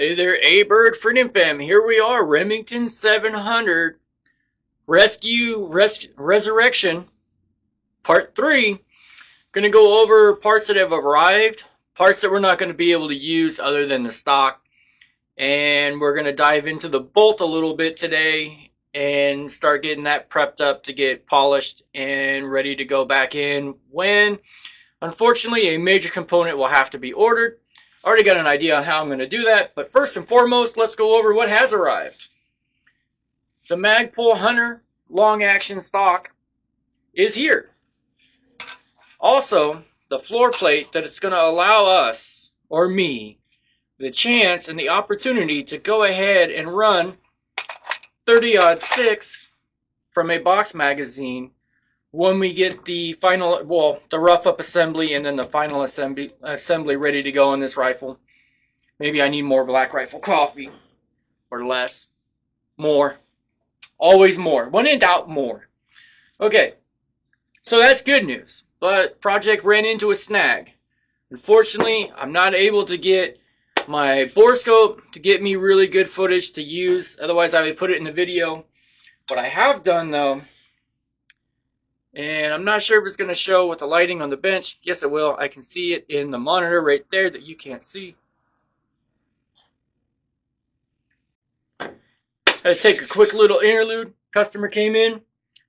Hey there, A Bird Freedom Fam. Here we are, Remington 700 Rescue Res- Resurrection Part 3. Gonna go over parts that have arrived, parts that we're not gonna be able to use other than the stock. And we're gonna dive into the bolt a little bit today and start getting that prepped up to get polished and ready to go back in when unfortunately a major component will have to be ordered Already got an idea on how I'm going to do that, but first and foremost, let's go over what has arrived. The Magpul Hunter long action stock is here. Also, the floor plate that it's going to allow us, or me, the chance and the opportunity to go ahead and run 30 odd 6 from a box magazine when we get the final, well, the rough up assembly and then the final assembly, assembly ready to go on this rifle. Maybe I need more black rifle coffee or less, more, always more. When in doubt, more. Okay, so that's good news. But project ran into a snag. Unfortunately, I'm not able to get my borescope to get me really good footage to use. Otherwise, I would put it in the video. What I have done though and I'm not sure if it's going to show with the lighting on the bench. Yes, it will. I can see it in the monitor right there that you can't see. To take a quick little interlude. Customer came in.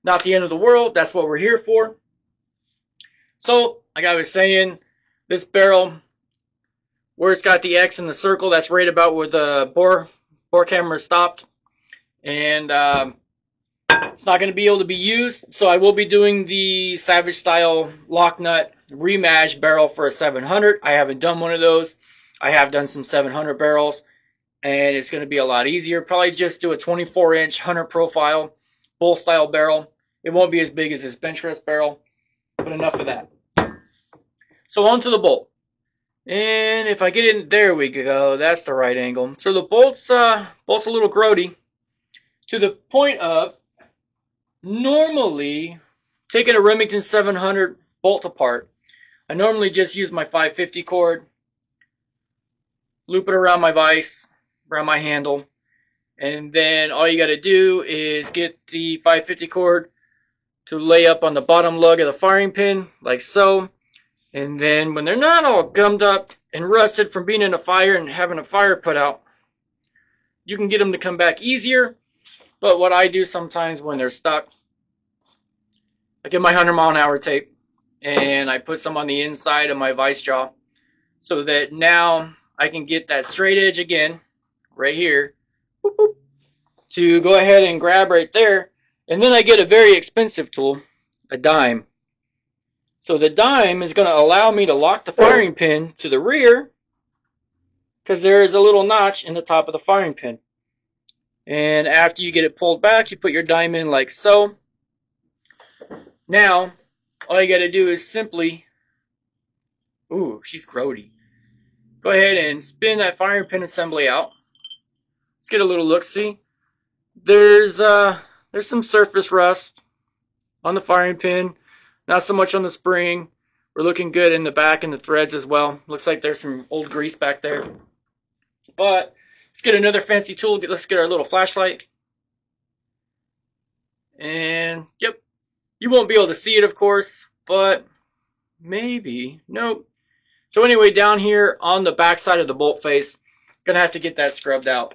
Not the end of the world. That's what we're here for. So, like I was saying, this barrel, where it's got the X in the circle, that's right about where the bore, bore camera stopped. And um, it's not going to be able to be used, so I will be doing the Savage Style lock nut Remage barrel for a 700. I haven't done one of those. I have done some 700 barrels, and it's going to be a lot easier. Probably just do a 24 inch hunter profile bull style barrel. It won't be as big as this bench rest barrel, but enough of that. So on to the bolt. And if I get in, there we go. That's the right angle. So the bolt's uh, bolt's a little grody to the point of Normally, taking a Remington 700 bolt apart, I normally just use my 550 cord, loop it around my vise, around my handle, and then all you got to do is get the 550 cord to lay up on the bottom lug of the firing pin, like so. And then when they're not all gummed up and rusted from being in a fire and having a fire put out, you can get them to come back easier but what I do sometimes when they're stuck, I get my 100 mile an hour tape and I put some on the inside of my vice jaw so that now I can get that straight edge again right here to go ahead and grab right there. And then I get a very expensive tool, a dime. So the dime is going to allow me to lock the firing pin to the rear because there is a little notch in the top of the firing pin. And after you get it pulled back, you put your dime in like so. Now, all you got to do is simply, ooh, she's grody. Go ahead and spin that firing pin assembly out. Let's get a little look-see. There's, uh, there's some surface rust on the firing pin. Not so much on the spring. We're looking good in the back and the threads as well. Looks like there's some old grease back there. But Let's get another fancy tool. Let's get our little flashlight. And, yep. You won't be able to see it, of course, but maybe. Nope. So anyway, down here on the back side of the bolt face, gonna have to get that scrubbed out.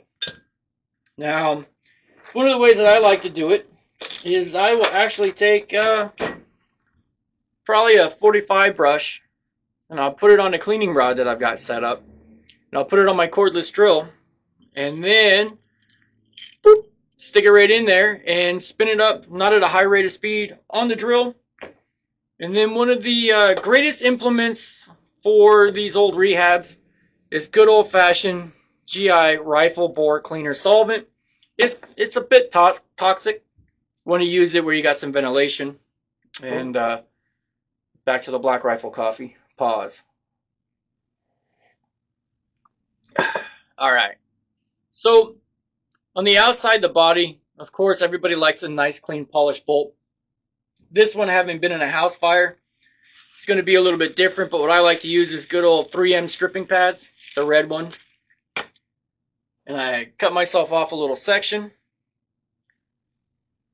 Now, one of the ways that I like to do it is I will actually take uh, probably a 45 brush and I'll put it on a cleaning rod that I've got set up. And I'll put it on my cordless drill and then boop, stick it right in there and spin it up, not at a high rate of speed, on the drill. And then one of the uh, greatest implements for these old rehabs is good old fashioned GI rifle bore cleaner solvent. It's, it's a bit to toxic when you use it where you got some ventilation. And uh, back to the black rifle coffee. Pause. All right. So on the outside the body, of course, everybody likes a nice, clean, polished bolt. This one, having been in a house fire, it's going to be a little bit different, but what I like to use is good old 3M stripping pads, the red one. and I cut myself off a little section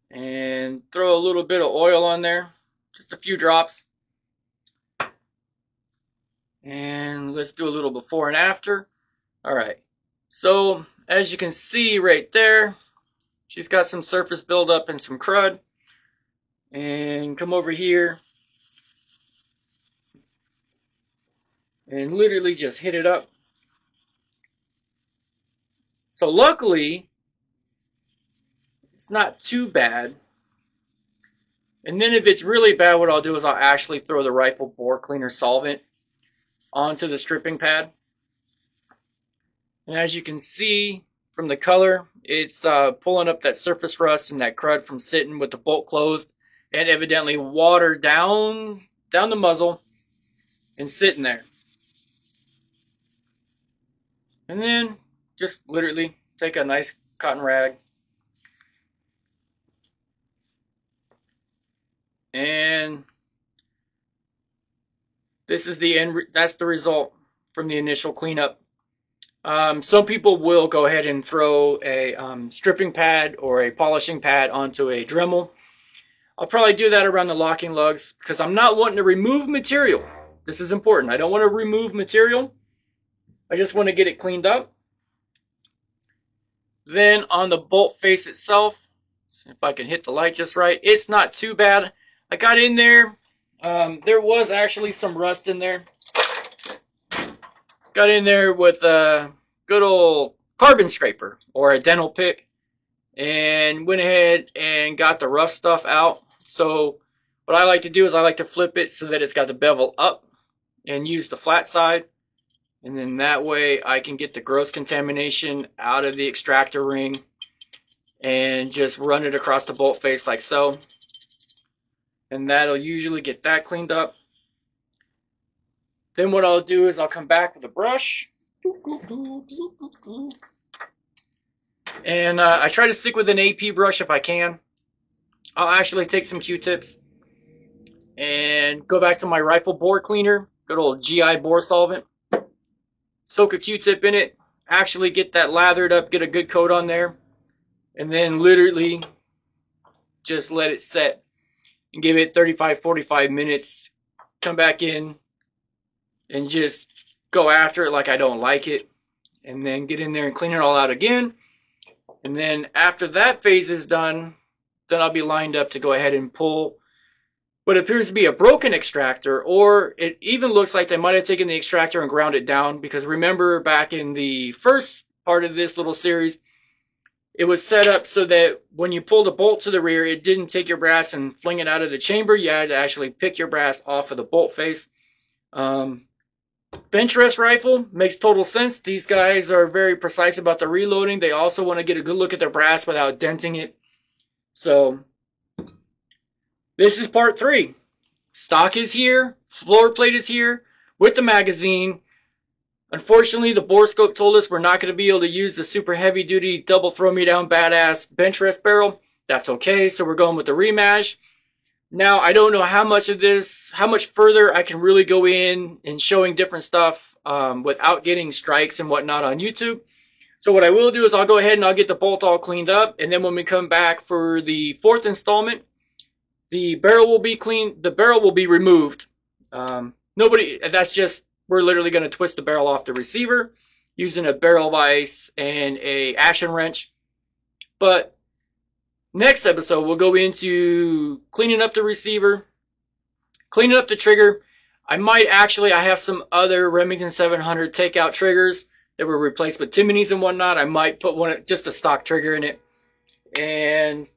and throw a little bit of oil on there, just a few drops. And let's do a little before and after. All right. So as you can see right there, she's got some surface buildup and some crud. And come over here and literally just hit it up. So luckily, it's not too bad. And then if it's really bad, what I'll do is I'll actually throw the rifle bore cleaner solvent onto the stripping pad. And as you can see from the color, it's uh, pulling up that surface rust and that crud from sitting with the bolt closed and evidently water down down the muzzle and sitting there. And then just literally take a nice cotton rag and this is the end that's the result from the initial cleanup um, some people will go ahead and throw a um, stripping pad or a polishing pad onto a Dremel I'll probably do that around the locking lugs because I'm not wanting to remove material this is important I don't want to remove material I just want to get it cleaned up. Then on the bolt face itself, see if I can hit the light just right. It's not too bad. I got in there. Um, there was actually some rust in there. Got in there with a good old carbon scraper or a dental pick and went ahead and got the rough stuff out. So what I like to do is I like to flip it so that it's got the bevel up and use the flat side. And then that way I can get the gross contamination out of the extractor ring and just run it across the bolt face like so. And that'll usually get that cleaned up. Then what I'll do is I'll come back with a brush. And uh, I try to stick with an AP brush if I can. I'll actually take some Q-tips and go back to my rifle bore cleaner, good old GI bore solvent soak a Q-tip in it, actually get that lathered up, get a good coat on there, and then literally just let it set and give it 35, 45 minutes. Come back in and just go after it like I don't like it. And then get in there and clean it all out again. And then after that phase is done, then I'll be lined up to go ahead and pull what appears to be a broken extractor, or it even looks like they might have taken the extractor and ground it down. Because remember back in the first part of this little series, it was set up so that when you pulled the bolt to the rear, it didn't take your brass and fling it out of the chamber. You had to actually pick your brass off of the bolt face. Um, bench rest rifle makes total sense. These guys are very precise about the reloading. They also want to get a good look at their brass without denting it. So this is part three. Stock is here, floor plate is here with the magazine. Unfortunately, the borescope told us we're not going to be able to use the super heavy duty double throw me down badass bench rest barrel. That's okay, so we're going with the Remage. Now, I don't know how much of this, how much further I can really go in and showing different stuff um, without getting strikes and whatnot on YouTube. So what I will do is I'll go ahead and I'll get the bolt all cleaned up, and then when we come back for the fourth installment, the barrel will be clean. The barrel will be removed. Um, nobody. That's just we're literally going to twist the barrel off the receiver using a barrel vise and a Allen wrench. But next episode we'll go into cleaning up the receiver, cleaning up the trigger. I might actually I have some other Remington 700 takeout triggers that were replaced with Timney's and whatnot. I might put one just a stock trigger in it and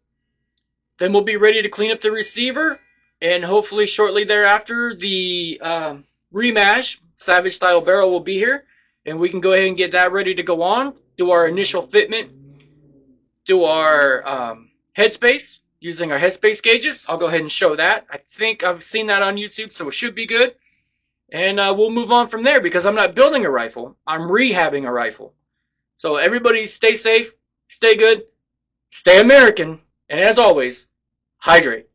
then we'll be ready to clean up the receiver, and hopefully shortly thereafter, the um, Remage Savage Style barrel will be here, and we can go ahead and get that ready to go on, do our initial fitment, do our um, headspace using our headspace gauges. I'll go ahead and show that. I think I've seen that on YouTube, so it should be good. And uh, we'll move on from there because I'm not building a rifle. I'm rehabbing a rifle. So everybody stay safe, stay good, stay American. And as always, hydrate.